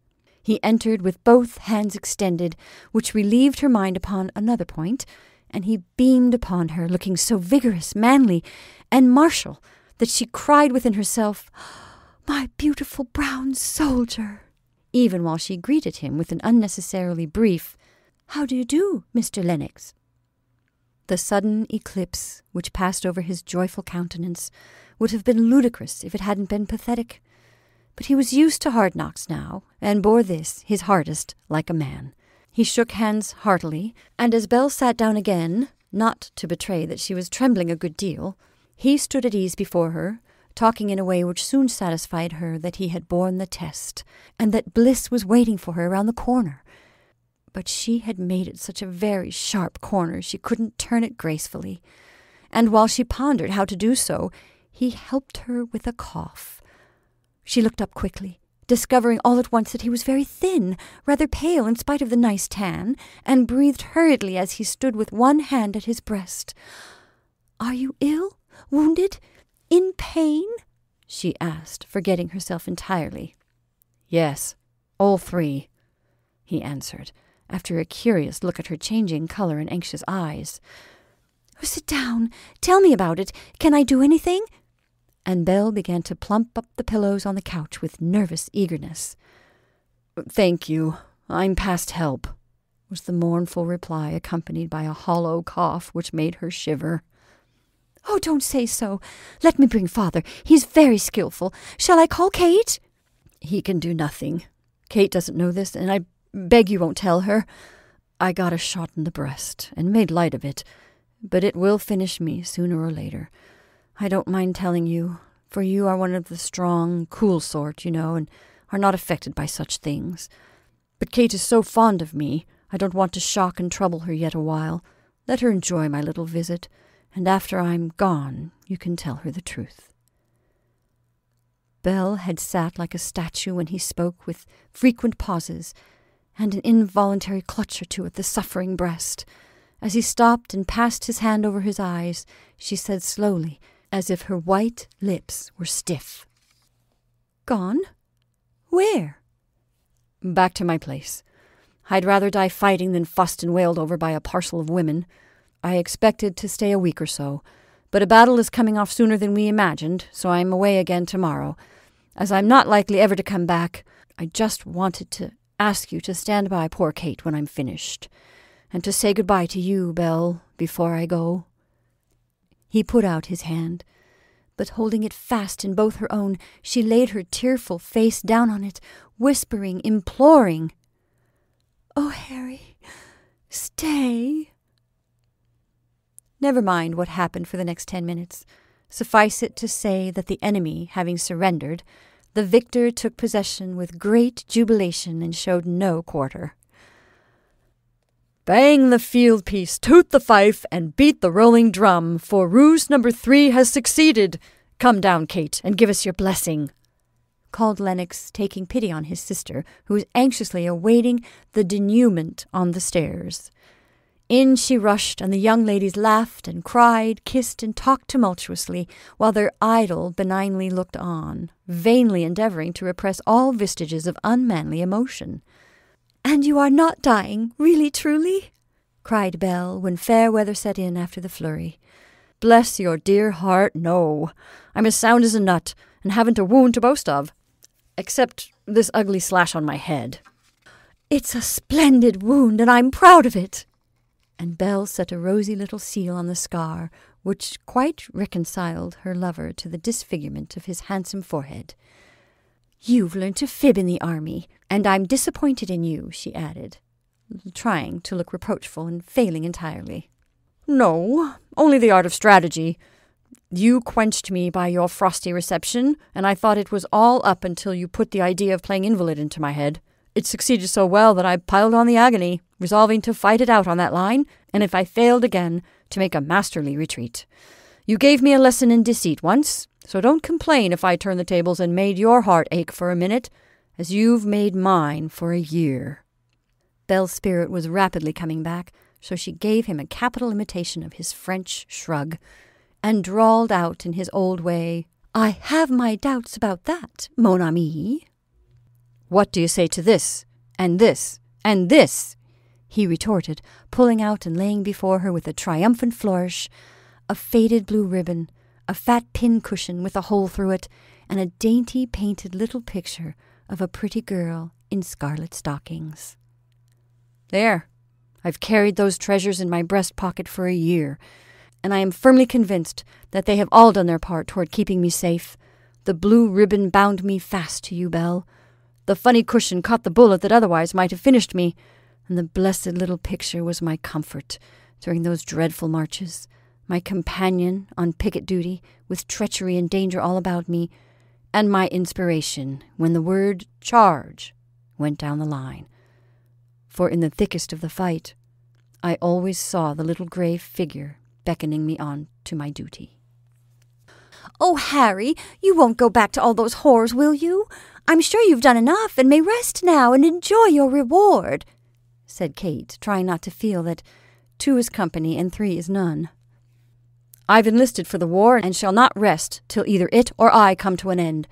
B: He entered with both hands extended, which relieved her mind upon another point, and he beamed upon her, looking so vigorous, manly, and martial that she cried within herself, My beautiful brown soldier! even while she greeted him with an unnecessarily brief, How do you do, Mr. Lennox? The sudden eclipse which passed over his joyful countenance would have been ludicrous if it hadn't been pathetic. But he was used to hard knocks now, and bore this, his hardest, like a man. He shook hands heartily, and as Belle sat down again, not to betray that she was trembling a good deal, he stood at ease before her, talking in a way which soon satisfied her that he had borne the test, and that bliss was waiting for her around the corner. But she had made it such a very sharp corner she couldn't turn it gracefully, and while she pondered how to do so, he helped her with a cough. She looked up quickly, discovering all at once that he was very thin, rather pale in spite of the nice tan, and breathed hurriedly as he stood with one hand at his breast. Are you ill? Wounded? In pain? she asked, forgetting herself entirely.
C: Yes, all three, he answered, after a curious look at her changing color and anxious eyes.
B: Oh, sit down. Tell me about it. Can I do anything? And Belle began to plump up the pillows on the couch with nervous eagerness.
C: Thank you. I'm past help, was the mournful reply, accompanied by a hollow cough which made her shiver.
B: Oh, don't say so. Let me bring father. He's very skilful. Shall I call Kate?
C: He can do nothing. Kate doesn't know this, and I beg you won't tell her. I got a shot in the breast and made light of it, but it will finish me sooner or later. I don't mind telling you, for you are one of the strong, cool sort, you know, and are not affected by such things. But Kate is so fond of me, I don't want to shock and trouble her yet a while. Let her enjoy my little visit and after I'm gone, you can tell her the truth. Belle had sat like a statue when he spoke, with frequent pauses and an involuntary clutch or two at the suffering breast. As he stopped and passed his hand over his eyes, she said slowly, as if her white lips were stiff.
B: Gone? Where?
C: Back to my place. I'd rather die fighting than fussed and wailed over by a parcel of women. I expected to stay a week or so, but a battle is coming off sooner than we imagined, so I'm away again tomorrow. As I'm not likely ever to come back, I just wanted to ask you to stand by poor Kate when I'm finished, and to say goodbye to you, Belle, before I go. He put out his hand, but holding it fast in both her own, she laid her tearful face down on it, whispering, imploring, Oh, Harry, stay. Never mind what happened for the next ten minutes. Suffice it to say that the enemy having surrendered, the victor took possession with great jubilation and showed no quarter. Bang the field piece, toot the fife, and beat the rolling drum, for ruse number three has succeeded. Come down, Kate, and give us your blessing, called Lennox, taking pity on his sister, who was anxiously awaiting the denouement on the stairs. In she rushed, and the young ladies laughed and cried, kissed and talked tumultuously, while their idol benignly looked on, vainly endeavouring to repress all vestiges of unmanly emotion. And you are not dying, really, truly? cried Belle, when fair weather set in after the flurry. Bless your dear heart, no. I'm as sound as a nut, and haven't a wound to boast of, except this ugly slash on my head. It's a splendid wound, and I'm proud of it, and Belle set a rosy little seal on the scar, which quite reconciled her lover to the disfigurement of his handsome forehead. You've learned to fib in the army, and I'm disappointed in you, she added, trying to look reproachful and failing entirely. No, only the art of strategy. You quenched me by your frosty reception, and I thought it was all up until you put the idea of playing invalid into my head. It succeeded so well that I piled on the agony, resolving to fight it out on that line, and if I failed again, to make a masterly retreat. You gave me a lesson in deceit once, so don't complain if I turned the tables and made your heart ache for a minute. as you've made mine for a year.
B: Belle's spirit was rapidly coming back, so she gave him a capital imitation of his French shrug, and drawled out in his old way, I have my doubts about that, mon ami.
C: What do you say to this, and this, and this? He retorted, pulling out and laying before her with a triumphant flourish a faded blue ribbon, a fat pin cushion with a hole through it, and a dainty painted little picture of a pretty girl in scarlet stockings. There, I've carried those treasures in my breast pocket for a year, and I am firmly convinced that they have all done their part toward keeping me safe. The blue ribbon bound me fast to you, Belle. The funny cushion caught the bullet that otherwise might have finished me, and the blessed little picture was my comfort during those dreadful marches, my companion on picket duty, with treachery and danger all about me, and my inspiration when the word charge went down the line. For in the thickest of the fight, I always saw the little grey figure beckoning me on to my duty.
B: Oh, Harry, you won't go back to all those horrors, will you? I'm sure you've done enough and may rest now and enjoy your reward, said Kate, trying not to feel that two is company and three is none.
C: I've enlisted for the war and shall not rest till either it or I come to an end.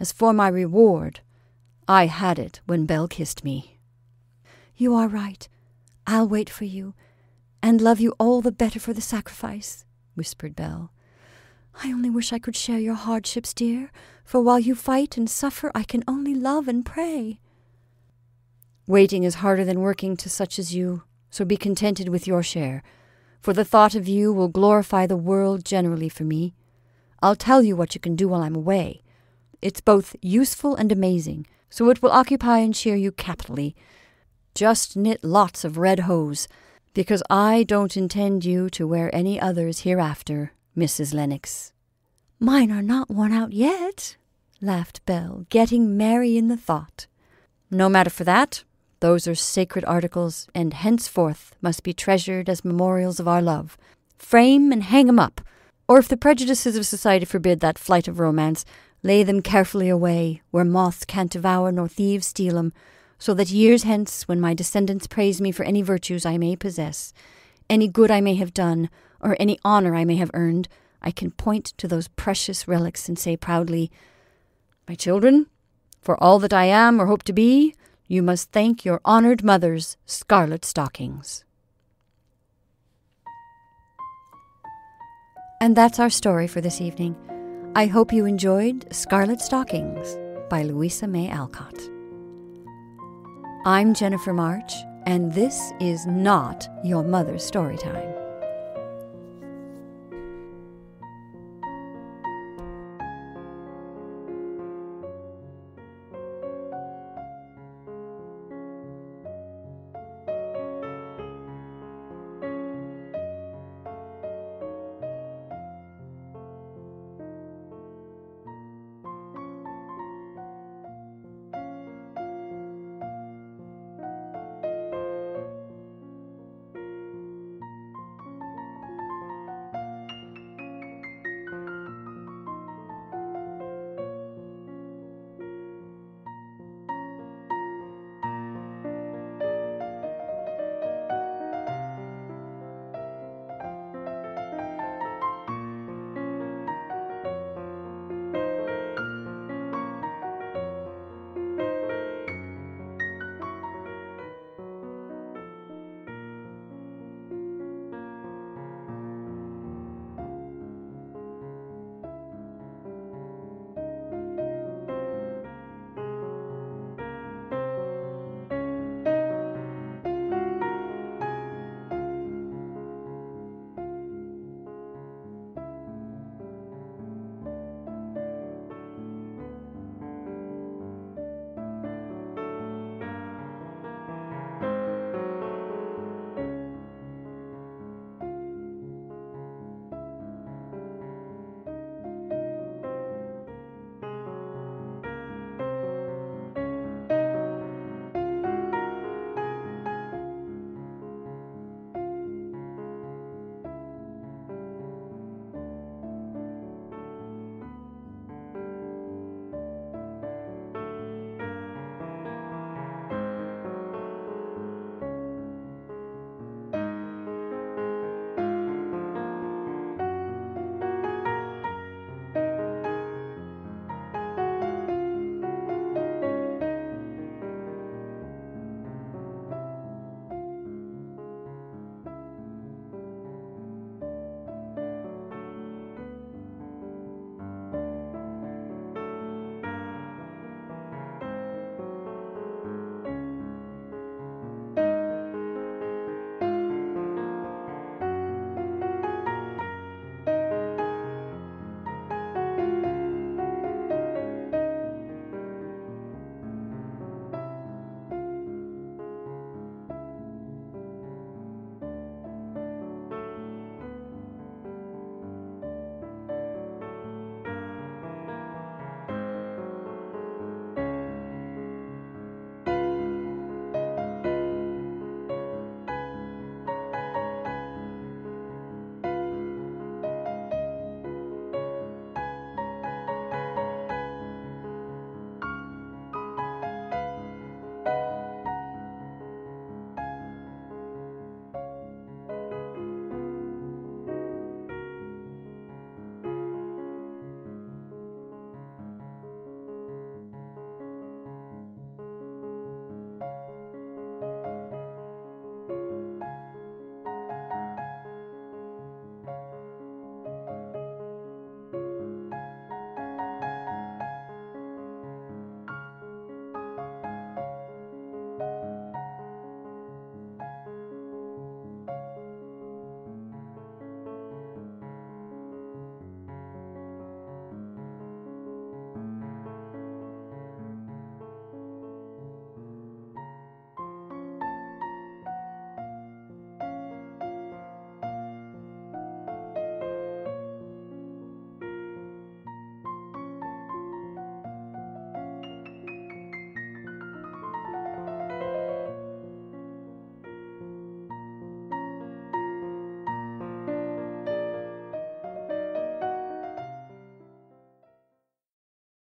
C: As for my reward, I had it when Belle kissed me.
B: You are right. I'll wait for you, and love you all the better for the sacrifice, whispered Belle. I only wish I could share your hardships, dear, for while you fight and suffer, I can only love and pray.
C: Waiting is harder than working to such as you, so be contented with your share for the thought of you will glorify the world generally for me. I'll tell you what you can do while I'm away. It's both useful and amazing, so it will occupy and cheer you capitally. Just knit lots of red hose, because I don't intend you to wear any others hereafter, Mrs. Lennox.
B: Mine are not worn out yet, laughed Belle, getting merry in the thought.
C: No matter for that. Those are sacred articles, and henceforth must be treasured as memorials of our love. Frame and hang 'em up, or if the prejudices of society forbid that flight of romance, lay them carefully away, where moths can't devour nor thieves steal 'em, so that years hence, when my descendants praise me for any virtues I may possess, any good I may have done, or any honour I may have earned, I can point to those precious relics and say proudly, My children, for all that I am or hope to be, you must thank your honored mother's scarlet stockings. And that's our story for this evening. I hope you enjoyed Scarlet Stockings by Louisa May Alcott. I'm Jennifer March, and this is not your mother's story time.